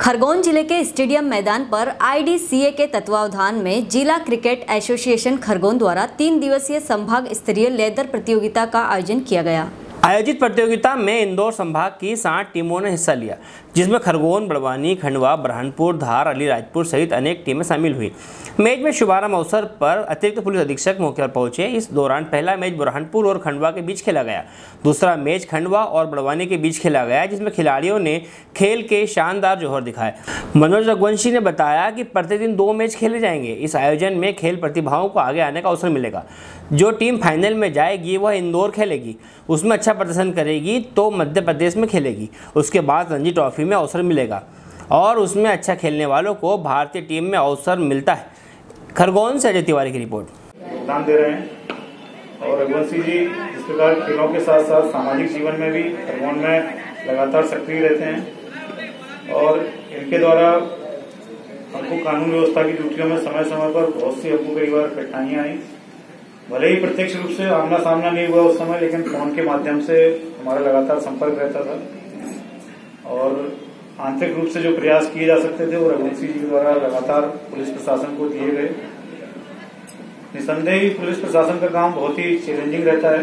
खरगोन ज़िले के स्टेडियम मैदान पर आईडीसीए के तत्वावधान में जिला क्रिकेट एसोसिएशन खरगोन द्वारा तीन दिवसीय संभाग स्तरीय लेदर प्रतियोगिता का आयोजन किया गया। आयोजित प्रतियोगिता में इंदौर संभाग की साठ टीमों ने हिस्सा लिया। जिसमें खरगोन, बड़वानी, खंडवा, ब्रह्मपुर, धार अलीराजपुर सहित अनेक टीमें शामिल हुई। मैच में शुभारंभ अवसर पर अतिरिक्त पुलिस अधीक्षक मौके पर पहुँचे। इस दौरान पहला मैच बुरहानपुर और खंडवा के बीच खेला गया। दूसरा मैच खंडवा और बड़वानी के बीच खेला गया, जिसमें खिलाड़ियों ने खेल के शानदार जोहर दिखाए। मनोज रघुवंशी ने बताया कि प्रतिदिन दो मैच खेले जाएँगे। इस आयोजन में खेल प्रतिभाओं को आगे आने का अवसर मिलेगा। जो टीम फाइनल में जाएगी, वह इंदौर खेलेगी। उसमें अच्छा प्रदर्शन करेगी तो मध्य प्रदेश में खेलेगी। उसके बाद रणजी ट्रॉफी में अवसर मिलेगा और उसमें अच्छा खेलने वालों को भारतीय टीम में अवसर मिलता है। खरगोन से अजय तिवारी की रिपोर्ट। योगदान दे रहे हैं। और रघुवंशी जी, इस प्रकार खेलों के साथ साथ सामाजिक जीवन में भी खरगोन में लगातार सक्रिय रहते हैं। और इनके द्वारा हमको कानून व्यवस्था की ड्यूटियों में समय समय पर बहुत सी हमको कई बार कठिनाइयाँ आई। भले ही प्रत्यक्ष रूप से आमना सामना नहीं हुआ उस समय, लेकिन फ़ोन के माध्यम से हमारा लगातार संपर्क रहता था। और आंतरिक रूप से जो प्रयास किए जा सकते थे, वो रघुवंशी जी द्वारा लगातार पुलिस प्रशासन को दिए गए। निसंदेह पुलिस प्रशासन का काम बहुत ही चैलेंजिंग रहता है।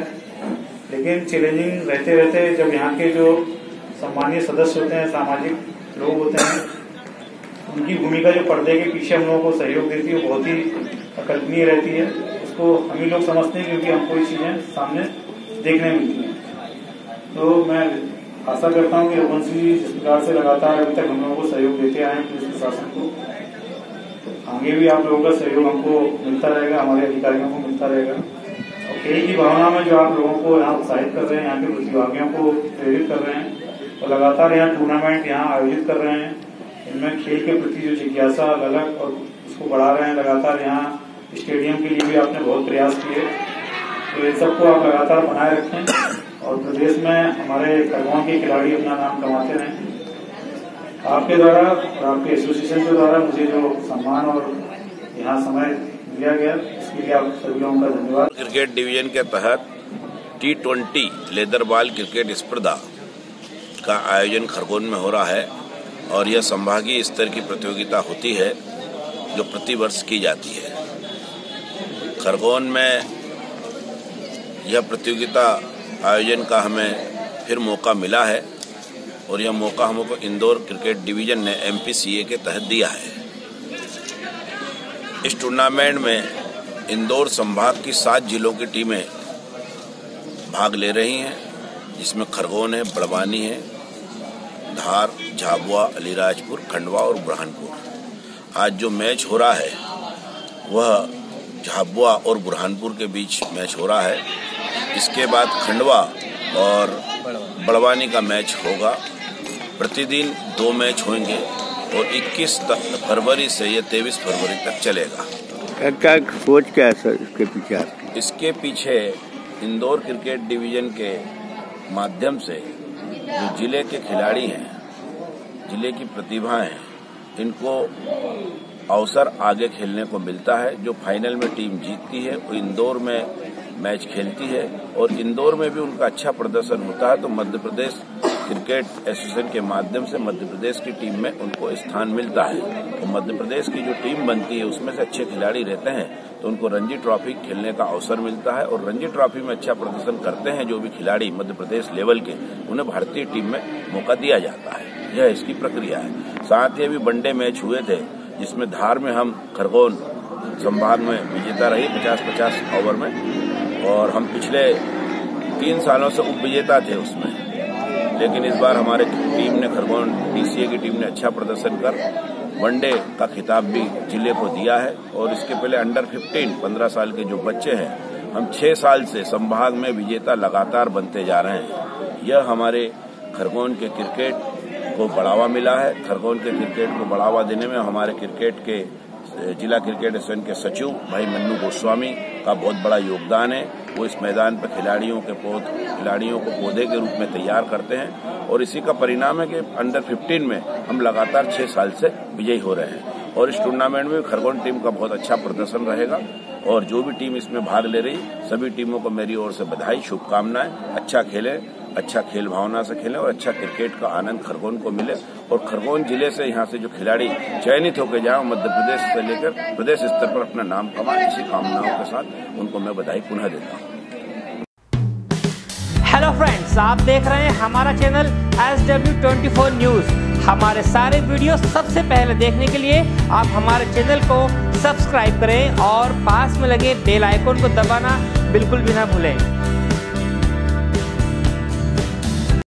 लेकिन चैलेंजिंग रहते रहते जब यहाँ के जो सम्मानीय सदस्य होते हैं, सामाजिक लोग होते हैं, उनकी भूमिका जो पर्दे के पीछे हम लोगों को सहयोग देती है बहुत ही अकल्पनीय रहती है। उसको हम ही लोग समझते हैं क्योंकि हमको ये चीज़ें सामने देखने मिलती हैं। तो मैं आशा करता हूँ कि रघुवंशी जी जिस प्रकार से लगातार अभी तक हम लोगों को सहयोग देते आए पुलिस प्रशासन को, आगे भी आप लोगों का सहयोग हमको मिलता रहेगा, हमारे अधिकारियों को मिलता रहेगा। और खेल की भावना में जो आप लोगों को यहाँ उत्साहित कर रहे हैं, यहाँ के प्रतिभागियों को प्रेरित कर रहे हैं, और लगातार यहाँ टूर्नामेंट यहाँ आयोजित कर रहे हैं, इनमें खेल के प्रति जो जिज्ञासा अलग और उसको बढ़ा रहे हैं, लगातार यहाँ स्टेडियम के लिए भी आपने बहुत प्रयास किए। तो इन सबको आप लगातार बनाए रखें। और प्रदेश में हमारे खरगोन के खिलाड़ी अपना नाम कमाते रहें आपके द्वारा और आपके एसोसिएशन के द्वारा मुझे जो सम्मान और यहाँ समय दिया गया इसके लिए आप सभी लोगों का धन्यवाद। क्रिकेट डिवीज़न के तहत T twenty leather ball cricket स्पर्धा का आयोजन खरगोन में हो रहा है और यह संभागीय स्तर की प्रतियोगिता होती है, जो प्रतिवर्ष की जाती है। खरगोन में यह प्रतियोगिता आयोजन का हमें फिर मौका मिला है और यह मौका हमको इंदौर क्रिकेट डिवीज़न ने एमपीसीए के तहत दिया है। इस टूर्नामेंट में इंदौर संभाग की सात जिलों की टीमें भाग ले रही हैं, जिसमें खरगोन है, बड़वानी है, धार, झाबुआ, अलीराजपुर, खंडवा और बुरहानपुर। आज जो मैच हो रहा है, वह झाबुआ और बुरहानपुर के बीच मैच हो रहा है। इसके बाद खंडवा और बड़वानी का मैच होगा। प्रतिदिन दो मैच होंगे और 21 फरवरी से ये 23 फरवरी तक चलेगा। क्या सोच क्या है सर इसके पीछे आपकी? इसके पीछे इंदौर क्रिकेट डिवीज़न के माध्यम से जो ज़िले के खिलाड़ी हैं ज़िले की प्रतिभाएँ हैं इनको अवसर आगे खेलने को मिलता है। जो फाइनल में टीम जीतती है वो इंदौर में मैच खेलती है और इंदौर में भी उनका अच्छा प्रदर्शन होता है तो मध्य प्रदेश क्रिकेट एसोसिएशन के माध्यम से मध्य प्रदेश की टीम में उनको स्थान मिलता है। तो मध्य प्रदेश की जो टीम बनती है, उसमें से अच्छे खिलाड़ी रहते हैं तो उनको रणजी ट्रॉफी खेलने का अवसर मिलता है और रणजी ट्रॉफी में अच्छा प्रदर्शन करते हैं जो भी खिलाड़ी मध्य प्रदेश लेवल के, उन्हें भारतीय टीम में मौका दिया जाता है। यह इसकी प्रक्रिया है। साथ ही अभी वनडे मैच हुए थे, जिसमें धार में हम खरगोन संभाग में विजेता रही पचास पचास ओवर में। और हम पिछले तीन सालों से उप विजेता थे उसमें। लेकिन इस बार हमारे टीम ने, खरगोन डीसीए की टीम ने अच्छा प्रदर्शन कर, वनडे का खिताब भी ज़िले को दिया है। और इसके पहले अंडर 15 15 साल के जो बच्चे हैं, हम छह साल से संभाग में विजेता लगातार बनते जा रहे हैं। यह हमारे खरगोन के क्रिकेट को बढ़ावा मिला है। खरगोन के क्रिकेट को बढ़ावा देने में हमारे क्रिकेट के, जिला क्रिकेट एसोसिएशन के सचिव भाई मन्नू गोस्वामी का बहुत बड़ा योगदान है। वो इस मैदान पर खिलाड़ियों के पौध खिलाड़ियों को पौधे के रूप में तैयार करते हैं और इसी का परिणाम है कि अंडर 15 में हम लगातार छह साल से विजयी हो रहे हैं। और इस टूर्नामेंट में खरगोन टीम का बहुत अच्छा प्रदर्शन रहेगा और जो भी टीम इसमें भाग ले रही, सभी टीमों को मेरी ओर से बधाई, शुभकामनाएँ अच्छा खेलें। अच्छा खेल भावना से खेलें और अच्छा क्रिकेट का आनंद खरगोन को मिले और खरगोन ज़िले से यहाँ से जो खिलाड़ी चयनित होकर जाए मध्य प्रदेश से लेकर प्रदेश स्तर पर अपना नाम कमाए, इसी कामनाओं के साथ उनको मैं बधाई पुनः देता हूँ। हेलो फ्रेंड्स आप देख रहे हैं हमारा channel S W twenty four news हमारे सारे वीडियो सबसे पहले देखने के लिए आप हमारे चैनल को सब्सक्राइब करें और पास में लगे बेल आइकन को दबाना बिल्कुल भी ना भूलें।